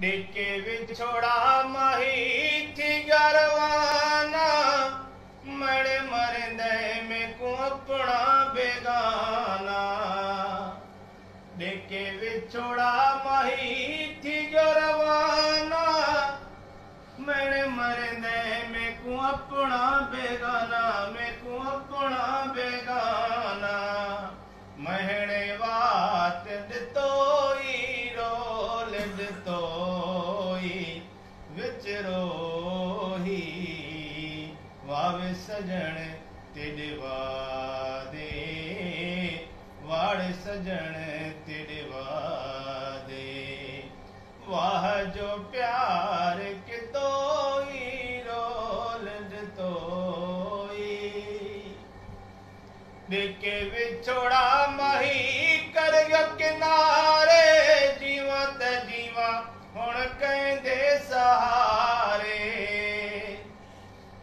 ਡੇਕੇ ਵਿਛੋੜਾ ਮਾਹੀ ਥੀ ਗਰਵਾਨਾ ਮੜ ਮਰਦੇ ਮੇ ਕੋ ਆਪਣਾ ਬੇਗਾਨਾ ਡੇਕੇ ਵਿਛੋੜਾ ਮਾਹੀ ਥੀ ਗਰਵਾਨਾ ਮੜ ਮਰਦੇ ਮੇ ਕੋ ਆਪਣਾ ਬੇਗਾਨਾ ਮੇ ਕੋ ਵਿੱਚ ਰੋਹੀ, ਵਾਵੇ ਸਜਣ ਤੇਰੇ ਵਾਦੇ, ਵਾੜ ਸਜਣ ਤੇਰੇ ਵਾਦੇ। ਵਾਹ ਜੋ ਪਿਆਰ ਕਿਤੋਈ ਰੋਲ ਤੋਈ। ਦੇਖੇ ਵਿਛੋੜਾ ਮਹੀ ਕਰ ਕਿਨਾਰੇ, ਜੀਵਾਂ ਤੇ ਜੀਵਾਂ ਹੁਣ ਕਹਿੰਦੇ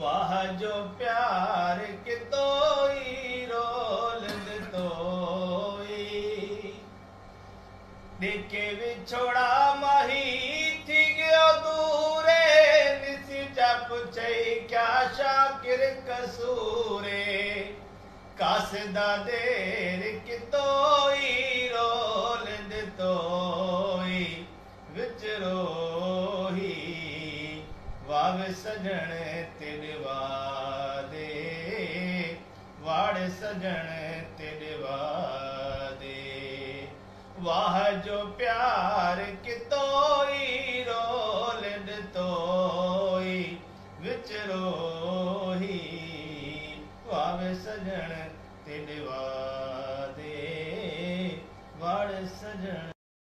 वाह जो प्यार के तो रोल तो देखे विछोड़ा माही थी गयो दूरे निसी जप चई क्या शाकिर कसूरे। कासदा देर कितो रोल तो विच रोही ਵਾਵ ਸਜਣ ਤੇਰੇ ਵਾਦੇ, ਵਾੜ ਸਜਣ ਤੇਰੇ ਵਾਦੇ। ਵਾਹ ਜੋ ਪਿਆਰ ਕਿਤੋਈ ਰੋਲ ਤੋਈ, ਵਿੱਚ ਰੋਹੀ। ਵਾਵੇ ਸਜਣ ਤੇਰੇ ਵਾ